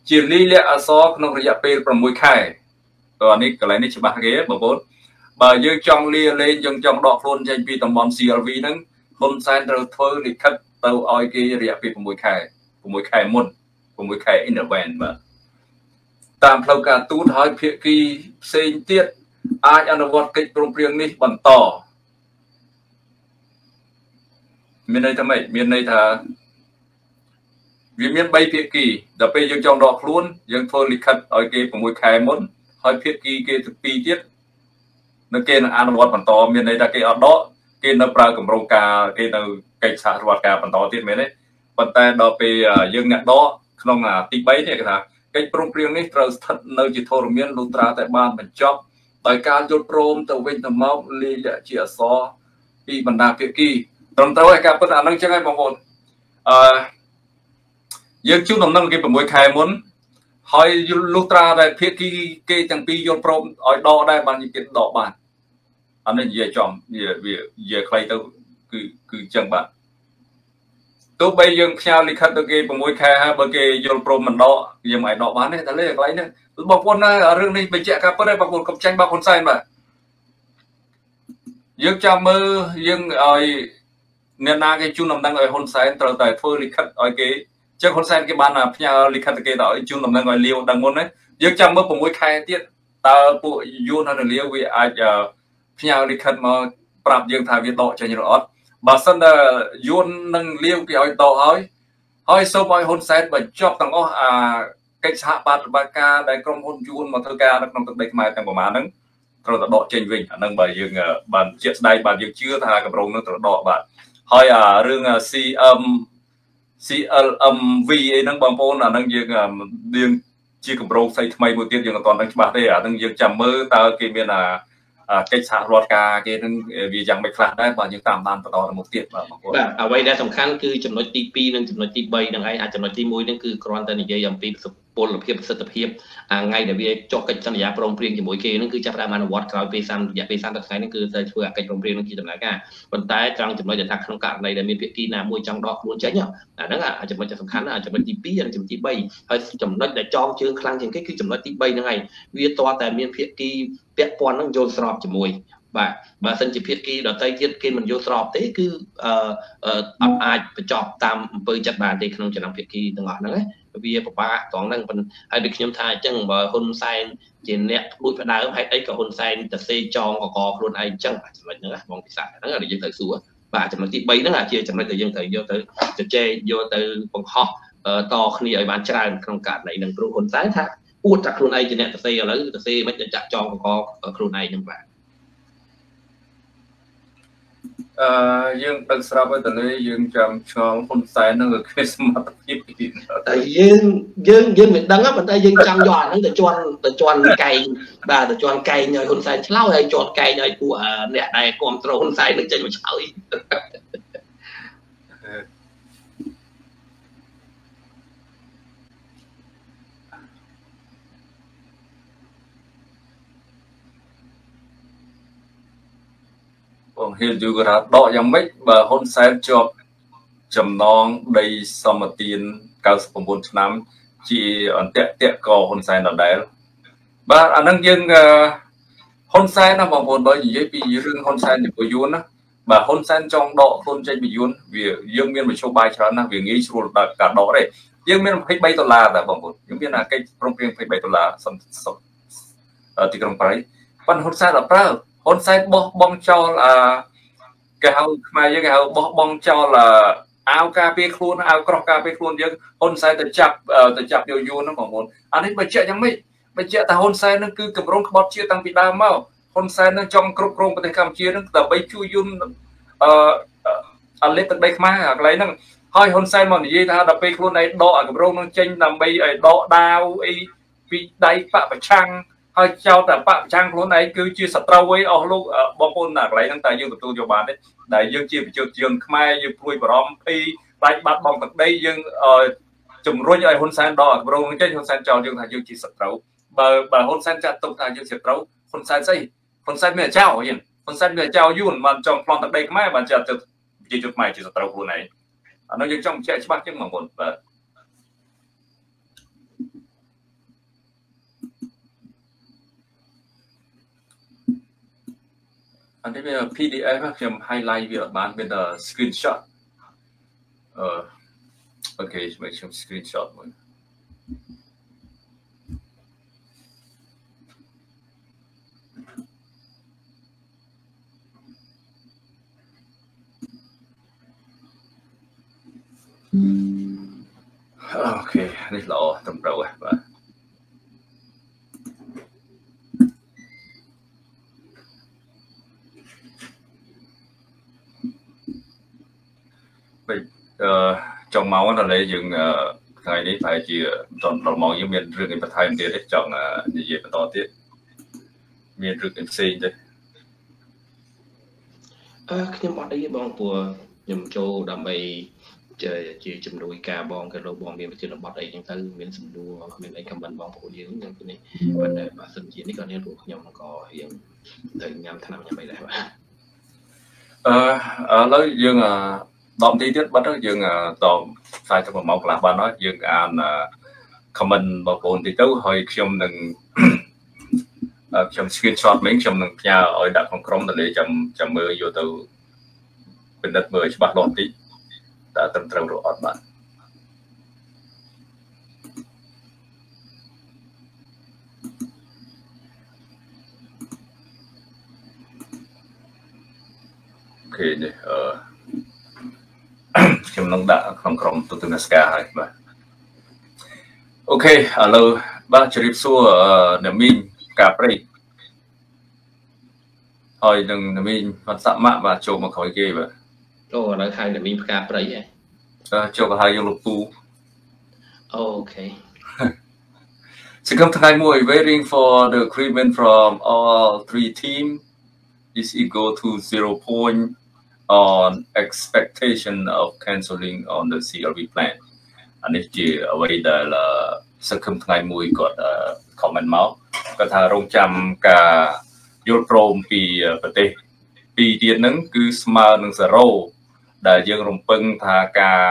S1: ជាលិលាអសរក្នុងរយៈពេល6ខែតោះនេះកន្លែងនេះច្បាស់គេបងប្អូន បើយើងចង់លាលេងយើងចង់ដកខ្លួនចេញពីតំបន់ CLV ហ្នឹងហ៊ុនសែនត្រូវធ្វើលិខិតទៅឲ្យគេរយៈពេល6ខែ6ខែមុន6ខែ in advance បាទតាមផ្លូវការទូតហើយភាគីផ្សេងទៀតអាចអនុវត្តកិច្ចព្រមព្រៀងនេះបន្តមានន័យថាម៉េចមានន័យថាវាមាន3ភាគីដល់ពេលយើងចង់ដកខ្លួនយើងធ្វើលិខិតឲ្យគេ6ខែមុនហើយភាគីគេទី2ទៀត នៅគេនឹងអនុវត្តបន្តមានន័យថាគេអត់ដកគេនៅប្រើកម្រងការគេនៅកិច្ចសហរដ្ឋការបន្តទៀតមែនទេប៉ុន្តែដល់ពេលយើងអ្នកដកក្នុងទី3នេះគេថាកិច្ចព្រមព្រៀងនេះត្រូវស្ថិតនៅជាធរមានលុត្រាតែបានបញ្ចប់ដោយការយល់ព្រមទៅវិញទៅមកលាយជាអសរពីបណ្ដាភាគីត្រឹមត្រូវហើយការពិតអានឹងចឹងហើយបងប្អូនអឺយើងជួបដំណឹងគេ6ខែមុនហើយលុត្រាដែលភាគីគេទាំងពីរយល់ព្រមឲ្យដកដែរបាននិយាយដកបាន អានេះនិយាយចំវាវានិយាយខ្លីទៅគឺគឺចឹងបាទទោះបីយើងផ្ញើលិខិតទៅគេ6ខែហើយបើគេយល់ព្រមមិនដកយើងមិនអាចដកបានទេតែលេកន្លែងហ្នឹងបងប្អូនណារឿងនេះបញ្ជាក់ការពិតហើយបងប្អូនកុំចាញ់បងហ៊ុនសែនបាទយើងចាំមើលយើងឲ្យអ្នកណាគេជូនដំណឹងឲ្យហ៊ុនសែនត្រូវតែធ្វើលិខិតឲ្យគេចឹងហ៊ុនសែនគេបានផ្ញើលិខិតទៅគេដល់ជូនដំណឹងឲ្យលាវដឹងមុនណាយើងចាំមើល6ខែទៀតតើពួកយួនហើយលាវវាអាច ផ្ញើលិខិតមកប្រាប់យើងថាវាដកចេញឬអត់បើសិនតែយួននឹងលាវគេឲ្យដកហើយហើយសូមឲ្យហ៊ុនសែនបញ្ចប់ទាំងអស់អាកិច្ចសហប្រតិបត្តិការដែលក្រុមហ៊ុនយួនមកធ្វើការនៅក្នុងទឹកដីខ្មែរទាំងប្រមាណហ្នឹងត្រូវតែដកចេញវិញអាហ្នឹងបើយើងបានជាក់ស្ដែងបានយើងជឿថាកម្រងនឹងត្រូវដកបាទហើយអារឿង CM CLMV អីហ្នឹងបងប្អូនអាហ្នឹងយើងយើងជាកម្រងផ្សេងថ្មីមួយទៀតយើងអត់ទាន់ដឹងច្បាស់ទេអាហ្នឹងយើងចាំមើលតើគេមានអា កិច្ចសហរដ្ឋការគេនឹងវាយ៉ាងម៉េចខ្លះដែរបាទយើងតាមដានបន្តទៅមុខទៀតបាទបងប្អូន
S2: បាទអ្វីដែលសំខាន់គឺចំណុចទី2និងចំណុចទី3នឹងឯងអាចចំណុចទី1នឹងគឺគ្រាន់តែនិយាយអំពីពលភាពប្រសិទ្ធភាពថ្ងៃដែលវាចុះកិច្ចសន្យាព្រមព្រៀងជាមួយគេនឹងគឺចាប់ផ្ដើមអនុវត្តក្រោយពេល30រយៈពេល30ថ្ងៃនេះគឺត្រូវធ្វើកិច្ចព្រមព្រៀងនឹងជាដំណើរការប៉ុន្តែត្រង់ចំណុចដែលថាក្នុងករណីដែលមានភាគីណាមួយចង់ដកខ្លួនចេញអាហ្នឹងចំណុចសំខាន់ណាចំណុចទី2និងចំណុចទី3ហើយចំណុចដែលចងជើងខ្លាំងជាងគេគឺចំណុចទី3ហ្នឹងឯងវាតតែមានភាគីពាក់ព័ន្ធនឹងយល់ស្របជាមួយបាទបើសិនជាភាគីដតីទៀតគេមិនយល់ស្របទេគឺអឺអត់អាចបញ្ចប់តាមអំពើចិត្តបានទេក្នុងចំណោមភាគីទាំងអស់ហ្នឹង វាពិបាកត្រង់ហ្នឹងហើយដូចខ្ញុំថាអញ្ចឹងបើហ៊ុនសែនជាអ្នកព្រួយផ្ដើមហេតុអីក៏ហ៊ុនសែនទៅសេចងកកខ្លួនឯងអញ្ចឹងចំណុចហ្នឹងបងពិសាហ្នឹងយើងត្រូវសួរបាទចំណុចទី3ហ្នឹងអាចជាចំណុចដែលយើងត្រូវយកទៅជជែកយកទៅបង្ហោះតគ្នាឲ្យបានច្រើនក្នុងករណីនឹងព្រោះហ៊ុនសែនថាអួតថាខ្លួនឯងជាអ្នកទៅសេឥឡូវទៅសេមិនចាក់ចងកកខ្លួនឯងហ្នឹងបាទ
S1: អឺយើងដឹងស្រាប់ហើយតើយើងចាំឆ្ងល់ហ៊ុនសែននឹងគ្មានសមត្ថភាព
S2: ពីតែយើងយើងយើងមិនដឹងប៉ុន្តែយើងចង់យកអាហ្នឹងទៅជន់ទៅជន់កែងបាទទៅជន់កែងឲ្យហ៊ុនសែនឆ្លោយហើយជន់កែងឲ្យពួកអ្នកដែលគ្រប់គ្រងហ៊ុនសែននឹងចេញមកឆ្លោយ
S1: បងហ៊ីលយូការ៉ាដកយ៉ាងម៉េចបើហ៊ុនសែនជាប់ចំណងដីសមទាន99ឆ្នាំ ជាអន្តៈតកហ៊ុនសែនដដែលបាទអានឹងយើងហ៊ុនសែនណាបងប្អូនបើនិយាយពីរឿងហ៊ុនសែនពីយួនណាបាទហ៊ុនសែនចង់ដកខ្លួនចេញពីយួនវាយើងមានមធ្យោបាយច្រើនណាស់វាងាយស្រួលដល់ការដកទេយើងមាន23ដុល្លារតែបងប្អូនយើងមានអាកិច្ចប្រំពៃ23ដុល្លារសំទីក្រុងប៉ារីសប៉ុន្តែហ៊ុនសែនអត់ប្រើ ហ៊ុនសែនបោះបង់ចោលអឺគេហៅខ្មែរយើងគេហៅបោះបង់ចោលអាវការពារខ្លួនអាវក្រោះការពារខ្លួនយើងហ៊ុនសែនទៅចាប់ទៅចាប់យោយួនហ្នឹងបងប្អូនអានេះបញ្ជាក់យ៉ាងម៉េចបញ្ជាក់ថាហ៊ុនសែននឹងគឺកម្រងក្បត់ជាតិតាំងពីដើមមកហ៊ុនសែននឹងចង់គ្រប់គ្រងប្រទេសកម្ពុជានឹងដើម្បីជួយយួនអឺអលេទឹកដីខ្មែរអាកន្លែងហ្នឹងហើយហ៊ុនសែនមកនិយាយថាដល់ពេលខ្លួនឯងដកអាកម្រងនឹងចេញដើម្បីឲ្យដកដាវអីពីដៃបពប្រឆាំង ហើយចោតតែបកចាំងខ្លួនឯងគឺជាសត្រូវឯអស់លោកបងប្អូនណាកន្លែងហ្នឹងតែយើងទទួលយកបានទេដែលយើងជាប្រជាជនខ្មែរយើងព្រួយបារម្ភពីបាច់បាត់បង់ទឹកដីយើងជំរុញឲ្យហ៊ុនសែនដល់កម្រងចេញហ៊ុនសែនចោលយើងថាយើងជាសត្រូវបើបើហ៊ុនសែនចាត់ទុកថាយើងជាសត្រូវហ៊ុនសែនស្អីហ៊ុនសែនមានចោលយើងហ៊ុនសែនមានចោលយួនបានចង់ប្លន់ទឹកដីខ្មែរបានចាត់ទុកប្រជាជនខ្មែរជាសត្រូវខ្លួនឯងអានោះយើងចង់បញ្ជាក់ច្បាស់ជាងបងប្អូនបាទ អានេះវា PDF ខ្ញុំ highlight វាអត់បានមានតែ screenshot អឺអូខេខ្ញុំខ្ញុំ screenshot មួយអូខេនេះល្អត្រឹមត្រូវហើយបាទ ពេកអឺចុងម៉ោងដល់លេយើងថ្ងៃនេះប្រហែលជាដល់ម៉ោងយើងមានរឿងអីបន្ថែមទៀតទេចង់និយាយបន្តទៀតមានរឿងផ្សេងទេ
S2: អឺខ្ញុំអត់អីបងព្រោះខ្ញុំចូលដើម្បីជាជាជំនួយការបងក៏លោកបងមានប្រធានបទអីចឹងទៅមានសំណួរមានអីខមមិនបងប្អូនយើងចឹងនេះប៉ុន្តែបើសិនជានេះក៏នេះពួកខ្ញុំក៏រៀងទៅញ៉ាំថ្នាំញ៉ាំអីដែរបាទ
S1: អឺឥឡូវយើង 10នាទីទៀតបាត់យើងតខ្សែទៅ1ម៉ោងកន្លះបានហើយយើងអាន comment បងប្អូនទីទៅហើយខ្ញុំនឹងខ្ញុំ screenshot មិញខ្ញុំនឹងផ្ញើឲ្យដាក់ក្នុងក្រុមទៅលេចាំចាំមើលយកទៅពិនិត្យមើលច្បាស់លាស់បន្តិចតើត្រឹមត្រូវឬអត់បាទអូខេនេះអឺ ខ្ញុំនឹងដាក់ក្នុងក្រុមទូទស្សនការហើយបាទអូខេឥឡូវបាទជម្រាបសួរអ្នកមីងការព្រៃហើយនឹងអ្នកមីងវត្តសមៈបាទចូលមកក្រោយគេបាទ
S2: អូឥឡូវហៅអ្នកមីងផ្កាព្រៃហ៎
S1: ចូលក៏ហៅយកលោកពូ
S2: អូខេ
S1: សកម្មថ្ងៃមួយ waiting for the agreement from all three team is equal to 0 point on expectation of cancelling on the CLV plan អានេះជាអ្វីដែលសង្ឃឹមថ្ងៃមួយគាត់ comment មកគាត់ថារងចាំការយល់ព្រមពីប្រទេសពីរទៀតហ្នឹងគឺស្មើនឹង0ដែលយើងរំពឹងថាការ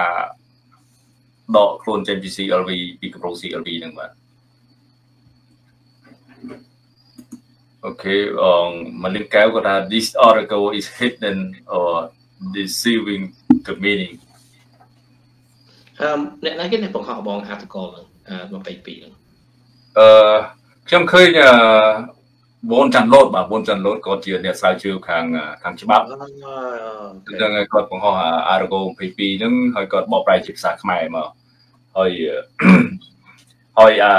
S1: ដកខ្លួនចេញពី CLV ពីកម្រង CLV ហ្នឹងបាទ Okay, um, Malinkau kata this article is hidden or deceiving the meaning.
S2: អឺអ្នកណាគេអ្នកបង្ហោះបង article ហ្នឹង22ហ្នឹង
S1: អឺខ្ញុំឃើញអឺបូនចាន់ឡូតបាទបូនចាន់ឡូតក៏ជាអ្នកស្រាវជ្រាវខាងខាងច្បាប់ហ្នឹងហើយគាត់បង្ហោះ article 22ហ្នឹងហើយគាត់បកប្រែជាភាសាខ្មែរមកហើយហើយអា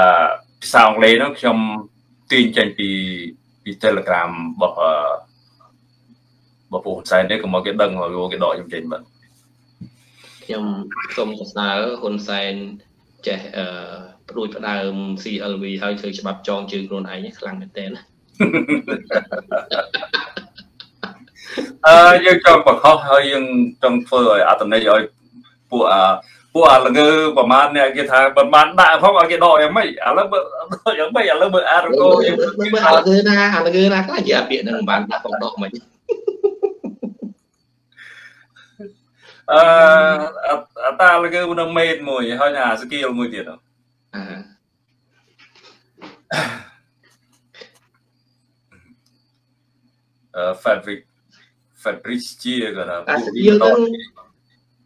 S1: ភាសាអង់គ្លេសហ្នឹងខ្ញុំទាញចេញពី ពី Telegram របស់របស់ពូហ៊ុនសែននេះក៏មកគេដឹងហើយគេដកខ្ញុំចេញបាទ
S2: ខ្ញុំសូមសរសើរហ៊ុនសែនចេះអឺព្រួយផ្ដើម CLV ហើយធ្វើច្បាប់ចងជើងខ្លួនឯងខ្លាំងមែនទែន
S1: អឺយើងចង់បខុសហើយយើងចង់ធ្វើឲ្យអត្តន័យឲ្យពួកអា ពួកអាល្ងើប្រហែលអ្នកគេថាមិនបានដាក់ផងឲ្យគេដកយ៉ាងម៉េចឥឡូវយ៉ាងម៉េចឥឡូវមើលអារកោយើងមើល
S2: អាល្ងើណាអាល្ងើណាខ្លះជាពាក្យហ្នឹងមិនបានដាក់ផងដកមិន
S1: អឺអតាល្ងើនៅមេតមួយហើយអាស្គីលមួយទៀតអឺ fabric fabric ជាក៏ថា
S2: អាស្គីលហ្នឹងអឺ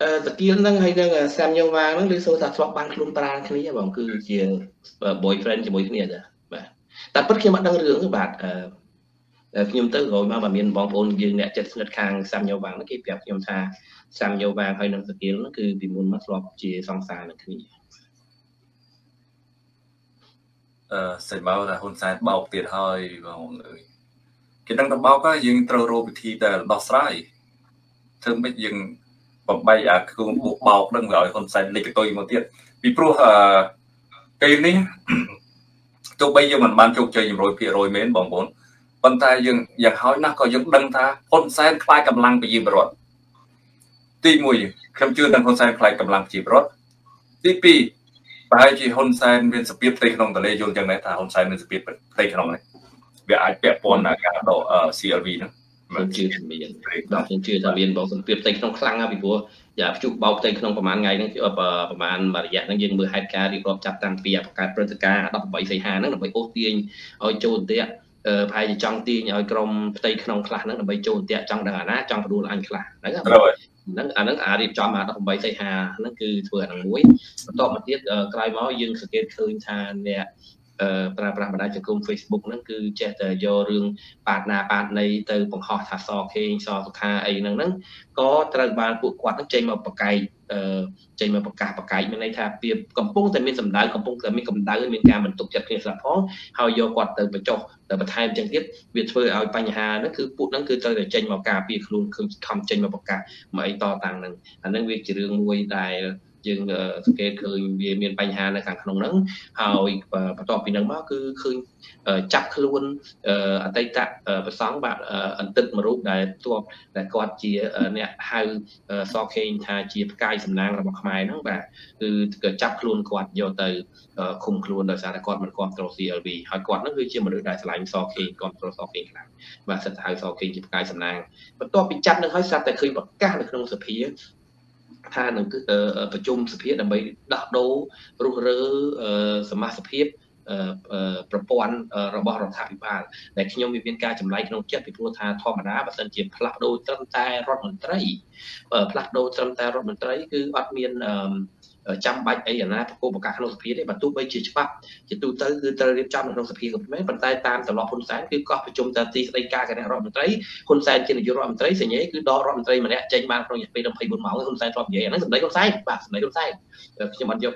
S2: តាគៀនហ្នឹងហើយនឹងសាំញោវាងហ្នឹងឬសូថាធ្លាប់បានខ្លួនប្រានគ្នាបងគឺជា boyfriend ជាមួយគ្នាចាបាទតែពិតខ្ញុំអត់ដឹងរឿងទេបាទអឺខ្ញុំទៅក្រោយមកបើមានបងប្អូនយើងអ្នកចិត្តស្និទ្ធខាងសាំញោវាងហ្នឹងគេប្រាប់ខ្ញុំថាសាំញោវាងហើយនឹងតាគៀនហ្នឹងគឺពីមុនមកធ្លាប់ជាសង្សារនឹងគ្នា
S1: អឺសេចមកថាហ៊ុនសែនបោកទៀតហើយបងអើយគេដឹងតែបោកហើយយើងត្រូវរកវិធីតែដោះស្រាយធ្វើមិនយើង បំបីអាគូបុកបោកនឹងឲ្យហ៊ុនសែនលេខកតុយមកទៀតពីព្រោះអឺពេលនេះទោះបីយើងមិនបានជោគជ័យ100%មែនបងប្អូនប៉ុន្តែយើងយ៉ាងហោចណាស់ក៏យើងដឹងថាហ៊ុនសែនខ្លាចកម្លាំងប្រជាពលរដ្ឋទី1ខ្ញុំជឿថាហ៊ុនសែនខ្លាចកម្លាំងប្រជាពលរដ្ឋទី2ប្រហែលជាហ៊ុនសែនមានសភាពផ្ទៃក្នុងតលេយល់យ៉ាងណាថាហ៊ុនសែនមានសភាពផ្ទៃក្នុងនេះវាអាចពាក់ព័ន្ធនឹងការដក CLV ហ្នឹង
S2: ខ្ញុំជឿថាមានដល់ខ្ញុំជឿថាមានបងសម្ពាធផ្ទៃក្នុងខ្លាំងណាស់ពីព្រោះយ៉ាភ្ជុះបោកផ្ទៃក្នុងប្រហែលថ្ងៃហ្នឹងប្រហែលមួយរយៈហ្នឹងយើងមើលហេតុការរៀបរាប់ចាប់តាំងពីបង្កើតព្រឹត្តិការណ៍18សីហាហ្នឹងដើម្បីអូសទាញឲ្យចូលអន្តៈប្រហែលជាចង់ទាញឲ្យក្រុមផ្ទៃក្នុងខ្លះហ្នឹងដើម្បីចូលអន្តៈចង់ដឹងអាណាចង់បដួលអញខ្លះហ្នឹងហ្នឹងអាហ្នឹងអារៀបចំអា18សីហាហ្នឹងគឺធ្វើអាហ្នឹងមួយបន្ទាប់មកទៀតក្រោយមកយើងសង្កេតឃើញថាអ្នក ប្រើប្រាស់បណ្ដាញសង្គម Facebook ហ្នឹងគឺចេះតែយករឿងបាតណាបាតណីទៅបង្ហោះថាសខេងសសុខាអីហ្នឹងហ្នឹងក៏ត្រូវបានពួកគាត់ហ្នឹងចេញមកប្រកែកចេញមកប្រកាសប្រកែកមានន័យថាពីកំពុងតែមានសម្ដៅកំពុងតែមានកម្ដៅមានការបន្ទុកចិត្តគ្នាស្រាប់ផងហើយយកគាត់ទៅបញ្ចុះទៅបន្ថែមចឹងទៀតវាធ្វើឲ្យបញ្ហាហ្នឹងគឺពួកហ្នឹងគឺត្រូវតែចេញមកការពារខ្លួនឃើញខំចេញមកប្រកាសមកអីតតាំងហ្នឹងអាហ្នឹងវាជារឿងមួយដែល យើងសង្កេតឃើញវាមានបញ្ហានៅខាងក្នុងហ្នឹងហើយបន្ទាប់ពីហ្នឹងមកគឺឃើញចាប់ខ្លួនអតីតប្រសង់បាទអន្តិតមួយរូបដែលទប់ដែលគាត់ជាអ្នកហៅសខេងថាជាផ្កាយសំណាងរបស់ខ្មែរហ្នឹងបាទគឺចាប់ខ្លួនគាត់យកទៅឃុំខ្លួនដោយសារតែគាត់មិនគ្រប់គ្រង CLV ហើយគាត់ហ្នឹងគឺជាមនុស្សដែលឆ្លាញ់សខេងគ្រប់គ្រងសខេងខ្លាំងបាទសិតទៅហៅសខេងជាផ្កាយសំណាងបន្ទាប់ពីចាប់នឹងហើយស្រាប់តែឃើញប្រកាសនៅក្នុងសភា ថានឹងប្រជុំសភាដើម្បីដោះដូររុះរើសមាជិកភាពប្រព័ន្ធរបស់រដ្ឋាភិបាលដែលខ្ញុំវាមានការចម្លែកក្នុងចិត្តពីព្រោះថាធម្មតាបើសិនជាផ្លាស់ដូរត្រឹមតែរដ្ឋមន្ត្រីផ្លាស់ដូរត្រឹមតែរដ្ឋមន្ត្រីគឺអត់មាន ចាំបាច់អីអាណាប្រកបប្រកាសក្នុងសភាទេបើទោះបីជាច្បាប់ជាទូទៅគឺត្រូវរៀបចំនៅក្នុងសភាក៏មែនប៉ុន្តែតាមទម្លាប់ហ៊ុនសែនគឺកោះប្រជុំតែទីស្តីការគណៈរដ្ឋមន្ត្រីហ៊ុនសែនជានាយករដ្ឋមន្ត្រីសញ្ញេគឺដករដ្ឋមន្ត្រីម្នាក់ចេញបានក្នុងរយៈពេល24ម៉ោងហ៊ុនសែនធ្លាប់និយាយអាហ្នឹងសម្ដីហ៊ុនសែនបាទសម្ដីហ៊ុនសែនខ្ញុំអត់យក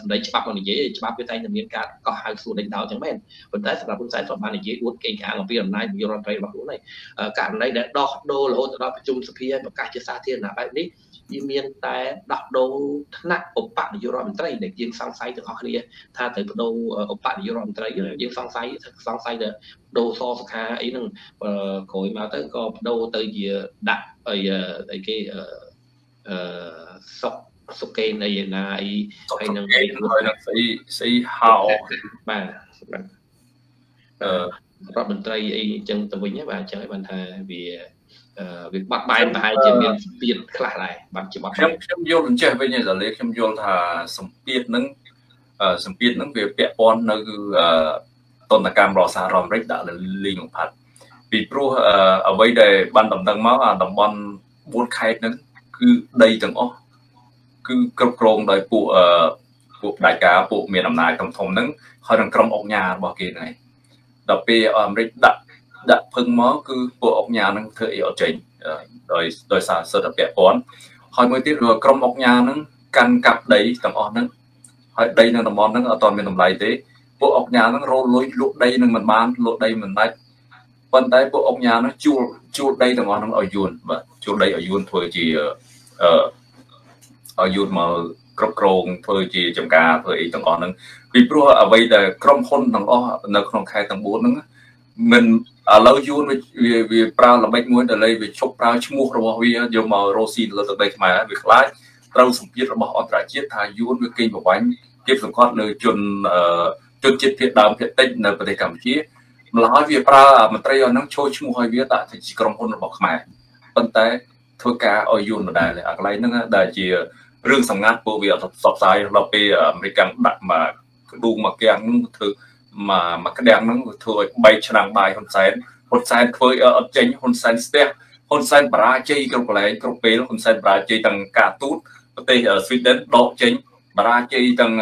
S2: សម្ដីច្បាប់មកនិយាយច្បាប់វាតែតែមានការកោះហៅសួរដេញដោលចឹងមែនប៉ុន្តែសម្រាប់ហ៊ុនសែនធ្លាប់បាននិយាយអួតកេងខាងអំពីអំណាចនាយករដ្ឋមន្ត្រីរបស់ខ្លួនហើយករណីដែលដោះដូររហូតដល់ប្រជុំសភាប្រកាសជាសាធារណៈបែបនេះ វាមានតែដោះដូរថ្នាក់ឧបនាយករដ្ឋមន្ត្រីដែលយើងសង្ស័យទាំងអស់គ្នាថាទៅបដូរឧបនាយករដ្ឋមន្ត្រីយើងសង្ស័យសង្ស័យទៅដូរសសុខាអីហ្នឹងក្រោយមកទៅក៏បដូរទៅជាដាក់អីអីគេអឺសុកសុកេនអីណាអី
S1: ហើយនឹងអីហើយនឹងស្អីស្អីហៅ
S2: បាទអឺរដ្ឋមន្ត្រីអីអញ្ចឹងទៅវិញបាទអញ្ចឹងឲ្យបានថាវា វាបាត់បែនប្រហែលជាមានសម្ពាធខ្លះដែរបាត់ជាបាត់
S1: ខ្ញុំខ្ញុំយល់អញ្ចេះវិញឯតាលេខ្ញុំយល់ថាសម្ពាធនឹងសម្ពាធនឹងវាពាក់ព័ន្ធនៅតតនកម្មរសារអាមេរិកដាក់លីងផាត់ពីព្រោះអ្វីដែលបានដំណឹងមកអាតំបន់4ខេត្តហ្នឹងគឺដីទាំងអស់គឺគ្រប់គ្រងដោយពួកពួកផ្ដាច់ការពួកមានអំណាចធំធំហ្នឹងហើយនឹងក្រុមអង្គញារបស់គេហ្នឹងឯងដល់ពេលអាមេរិកដាក់ ដាក់ភឹងមកគឺពួកអង្គញាហ្នឹងធ្វើអីអត់ចេញដោយដោយសារសិទ្ធិពាក់ព័ន្ធហើយមួយទៀតក្រុមអង្គញាហ្នឹងកាន់កាប់ដីទាំងអស់ហ្នឹងហើយដីនៅតំបន់ហ្នឹងអត់ទាន់មានតម្លៃទេពួកអង្គញាហ្នឹងរលលុយលក់ដីនឹងមិនបានលក់ដីមិនដាច់ប៉ុន្តែពួកអង្គញាហ្នឹងជួលជួលដីទាំងអស់ហ្នឹងឲ្យយួនបាទជួលដីឲ្យយួនធ្វើជាអឺឲ្យយួនមកគ្រប់គ្រងធ្វើជាចំការធ្វើអីទាំងអស់ហ្នឹងពីព្រោះអ្វីដែលក្រុមហ៊ុនទាំងអស់នៅក្នុងខេត្តទាំង4ហ្នឹងមិន ឥឡូវយួនវាវាប្រើល្បិចមួយដែលវាឈប់ប្រើឈ្មោះរបស់វាយកមករស់ស៊ីលើទឹកដីខ្មែរវាខ្លាចត្រូវសម្ពាធរបស់អន្តរជាតិថាយួនវាកេងប្រវ័ញ្ចគេសង្កត់លើជនជនជាតិភាគដើមភាគតិចនៅប្រទេសកម្ពុជាម្ល៉េះវាប្រើមន្ត្រីអស់ហ្នឹងចូលឈ្មោះឲ្យវាដាក់ជាក្រុមហ៊ុនរបស់ខ្មែរប៉ុន្តែធ្វើការឲ្យយួនដដែលអាកន្លែងហ្នឹងដែលជារឿងសម្ងាត់ពួកវាអត់ផ្សព្វផ្សាយដល់ពេលអាមេរិកដាក់មកក្ដួងមកគាំងហ្នឹងធ្វើ មកមកក្តាំងហ្នឹងធ្វើឲ្យបែកឆ្នាំងបាយហ៊ុនសែនហ៊ុនសែនធ្វើអត់ចេញហ៊ុនសែនស្ទះហ៊ុនសែនបរាជ័យគ្រប់កន្លែងគ្រប់ពេលហ៊ុនសែនបរាជ័យទាំងការទូតប្រទេស Sweden ដកចេញបរាជ័យទាំង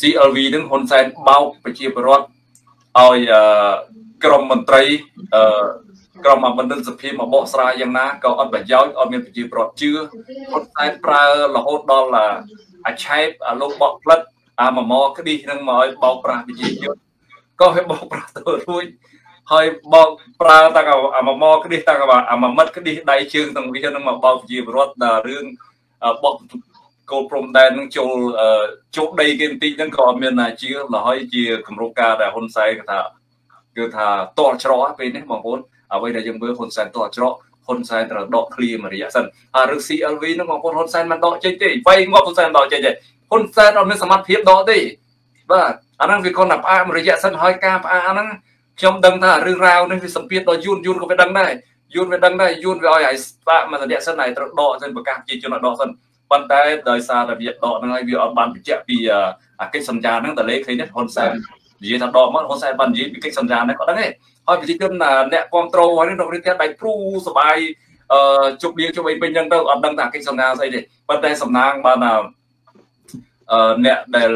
S1: CLV នឹងហ៊ុនសែនបោកប្រជាពលរដ្ឋឲ្យក្រមមន្ត្រីក្រមបណ្ឌិតសភាមកបកស្រាយយ៉ាងណាក៏អត់ប្រយោជន៍អត់មានប្រជាពលរដ្ឋជឿហ៊ុនសែនប្រើរហូតដល់អាឆែបអាលោកបកផ្លិត អាមមក្ដិះនឹងមកឲ្យបោកប្រាស់ប្រជាជនក៏វាបោកប្រាស់ទៅរួចហើយបោកប្រើតាអាមមក្ដិះតាអាមមិតក្ដិះដៃជើងទាំងវានឹងមកបោកប្រជាពលរដ្ឋដល់រឿងបោកគោលព្រំដែននឹងចូលជោគដីគេបន្តិចហ្នឹងក៏មានអាជាលហើយជាគម្រោងការដែលហ៊ុនសែនគេថាគឺថាតល់ច្រកពេលនេះបងប្អូនអ្វីដែលយើងមើលហ៊ុនសែនតល់ច្រក ហ៊ុនសែនត្រូវដកឃ្លៀមួយរយៈសិនហើយរឿង CLV ហ្នឹងបងប្អូនហ៊ុនសែនមិនដកចេញទេវៃងាប់ហ៊ុនសែនដកចេញទេហ៊ុនសែនអត់មានសមត្ថភាពដកទេបាទអាហ្នឹងវាគាត់តែផ្អាករយៈសិនហើយការផ្អាកហ្នឹងខ្ញុំដឹងថារឿងរ៉ាវនេះវាសម្ពាធដល់យួនយួនក៏វាដឹងដែរយួនវាដឹងដែរយួនវាឲ្យឲ្យស្វាក់មករយៈសិនហើយត្រូវដកសិនប្រកាសជាជនឲ្យដកសិនប៉ុន្តែដោយសារតែវាដកហ្នឹងហើយវាអត់បានបញ្ជាក់ពីអាកិច្ចសន្យាហ្នឹងតលេឃើញទេហ៊ុនសែននិយាយថាដកមកហ៊ុនសែនបាននិយាយពីកិច្ចសន្យាហ្នឹងគាត់ដឹងទេ ហើយប្រជាជនអ្នកគ្រប់គ្រងហ្នឹងនៅក្នុងផ្ទះដៃព្រូសបាយអឺជប់លៀងជប់អីពេញហ្នឹងទៅអត់ដឹងថាកិច្ចសន្យាស្អីទេប៉ុន្តែសំណាងបានអឺអ្នកដែល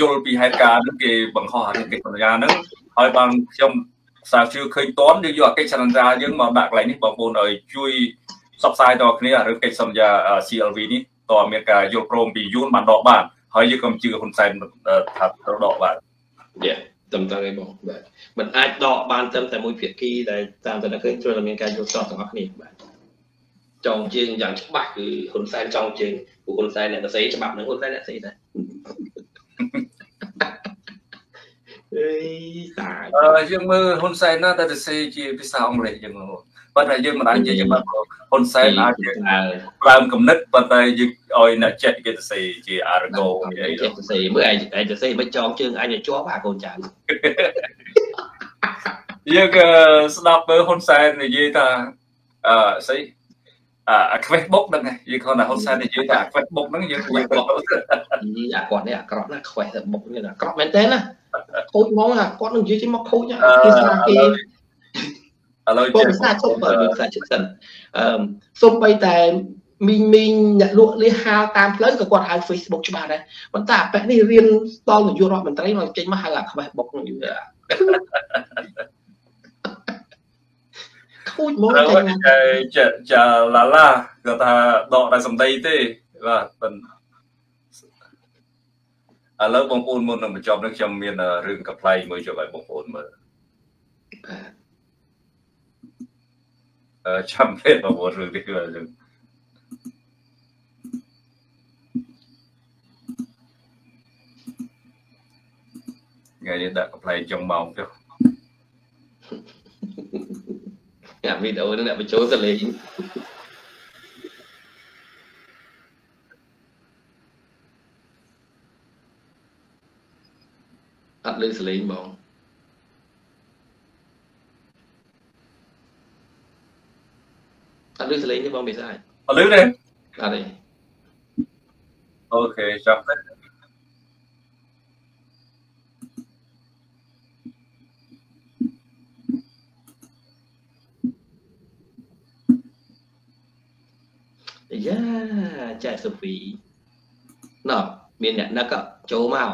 S1: យល់ពីហេតុការណ៍ហ្នឹងគេបង្ហោះរឿងកិច្ចសន្យាហ្នឹងហើយបានខ្ញុំសាជឿឃើញតន់យើងយកកិច្ចសន្យាយើងមកដាក់កន្លែងនេះបងប្អូនឲ្យជួយផ្សព្វផ្សាយដល់គ្នារឿងកិច្ចសន្យា CLV នេះតើមានការយល់ព្រមពីយួនបានដកបានហើយយើងក៏ជឿហ៊ុនសែនថាត្រូវដកបាន
S2: យេ ត្រឹមត្រូវឯងបងបាទมันអាចដកបានត្រឹមតែមួយភាគីដែលតាមតែឃើញជួយឲ្យមានការយល់ស្របទាំងអស់គ្នាបាទចងជើងយ៉ាងច្បាស់គឺហ៊ុនសែនចងជើងព្រោះហ៊ុនសែនអ្នកស្អីច្បាប់នឹងហ៊ុនសែនអ្នកស្អីដែរអេតា
S1: អឺយើងមើលហ៊ុនសែនណាតែទៅសេជាភាសាអង់គ្លេសយើងមើល ប៉ុន្តែយើងមិនអាចនិយាយច្បាស់ហ៊ុនសែនអាចប្រើគំនិតប៉ុន្តែយើងឲ្យអ្នកចេះគេទៅសេជាអារ៉ាហ្គោ
S2: អីចេះទៅសេមើលឯងឯងទៅសេមិនចងជើងអញជាប់អាកូនចៅ
S1: យើងស្ដាប់មើលហ៊ុនសែននិយាយថាអឺស្អីអា Facebook ហ្នឹងយើងគ្រាន់តែហ៊ុនសែននិយាយថា Facebook ហ្នឹងយើងយើង
S2: គាត់អាគាត់នេះអាក្រក់ណាស់ Facebook នេះអាក្រក់មែនតើណាខូចហ្មងអាគាត់នឹងនិយាយចេញមកខូចគេស្ដាប់គេ ឥឡូវចេះភាសាជុំបើភាសាជិតសិនអឺសូម្បីតែមីងមីងអ្នកលក់លះហាលតាមផ្លូវក៏គាត់ហៅ Facebook ច្បាស់ដែរប៉ុន្តែអាប៉ែនេះរៀនដល់នាយករដ្ឋមន្ត្រីមកចេញមកហៅអា Facebook នឹងយូរ
S1: ខូចមកចាចាឡាឡាគាត់ថាដកតែសំដីទេបាទប៉ុន្តែឥឡូវបងប្អូនមុននឹងបញ្ចប់នេះខ្ញុំមានរឿងកំ pl មួយយកឲ្យបងប្អូនមើលបាទ ចាំពេលបងប្អូនរឿងនេះគឺយើងថ្ងៃនេះដាក់កំ pl ចុងម៉ោងចុះ
S2: អាវី អត់ឮសលេងទេបងមិនស្អាត
S1: អត់ឮទេ
S2: អត់ទេ
S1: អូខេចាប់ទៅ
S2: យ៉ាចែកសូហ្វីណ៎មានអ្នកនឹកចូលមក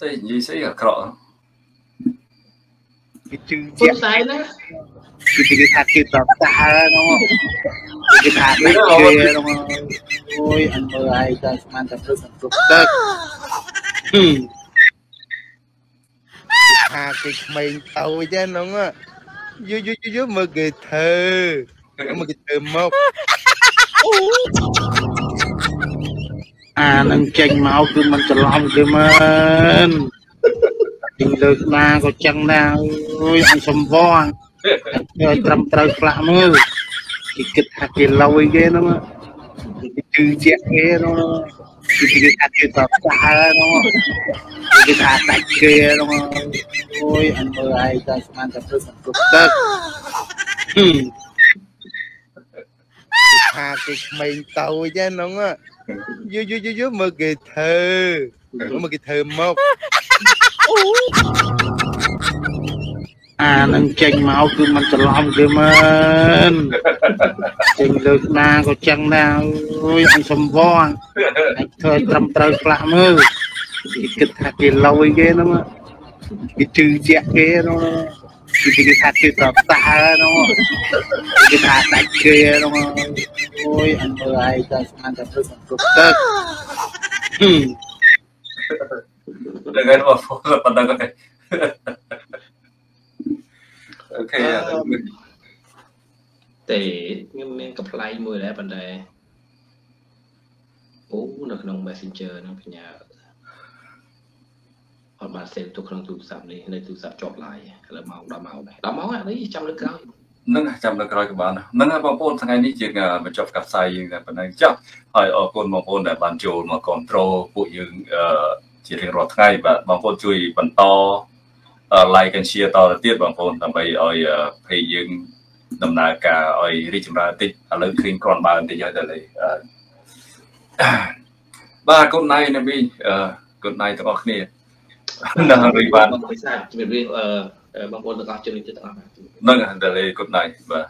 S1: ស្អីនិយាយស្អីអាក្រក់
S3: គេជឿ
S2: ជាក់ស្អែកណា
S3: គេគេថាគេតតាហ្នឹងគេថាគេហ្នឹងអូយអញមើលឲ្យតែស្មានតែព្រឹកគ្រប់ទឹកថាគេក្មេងតូចហ្នឹងយូយូយូមើលគេធ្វើមើលគេធ្វើមកអា នឹងចេញមកគឺมันច្រឡំគេមែនពីលើកណាក៏ចឹងដែរអើយអញសំវងធ្វើត្រឹមត្រូវខ្លះមើលគេគិតថាគេលយគេហ្នឹងគេជឿជាក់គេហ្នឹងគេគេថាគេតបសាហ្នឹងគេថាដាច់គេហ្នឹងអូយអញមើលឯងតែស្មានតែព្រឹកគ្រប់ទឹកថាគេក្មេងតូចហ្នឹង យូយូយូមើលគេធ្វើមើលគេធ្វើមកអានឹងចេញមកគឺมันច្រឡំគេមែនចេញលើកណាក៏ចឹងដែរអើយអញសំវងអញធ្វើត្រឹមត្រូវខ្លះមើលគេគិតថាគេលយគេហ្នឹងគេជឿជាក់គេហ្នឹង គេគេថាគេតបតាហ្នឹងគេថាដាច់គេហ្នឹងអូយអញមើលឲ្យតែស្មានតែព្រឹកគ្រប់ទឹក
S1: ដឹងហើយបងប្អូនប៉ុណ្ណឹងហើយអូខេ
S2: ទេខ្ញុំមានកំ pl ៃមួយដែរប៉ុន្តែអូនៅក្នុង Messenger ហ្នឹងបញ្ញាអត់បានសេវទុកក្នុងទូរស័ព្ទនេះនៅទូរស័ព្ទជាប់ឡាយឥឡូវម៉ោង10ម៉ោងដែរ10ម៉ោងអានេះចាំលើក្រោយ
S1: នឹងចាំលើក្រោយក៏បានហ្នឹងហើយបងប្អូនថ្ងៃនេះជាងបញ្ចប់កាផ្សាយយើងតែប៉ុណ្ណឹងចាស់ហើយអរគុណបងប្អូនដែលបានចូលមកគ្រប់គ្រងពួកយើងអឺជារៀងរាល់ថ្ងៃបាទបងប្អូនជួយបន្ត like and share តទៅទៀតបងប្អូនដើម្បីឲ្យ page យើងដំណើរការឲ្យរីកចម្រើនតិចឥឡូវឃើញគ្រាន់បើបន្តិចហើយតែបាទ good night ណាមីអឺ good night ទាំងអស់គ្នា
S2: នឹងរីបានជំរាបលាបងប្អូនទាំងអស់ជំរាបលាទាំងអស់
S1: ហ្នឹងតែ good night បាទ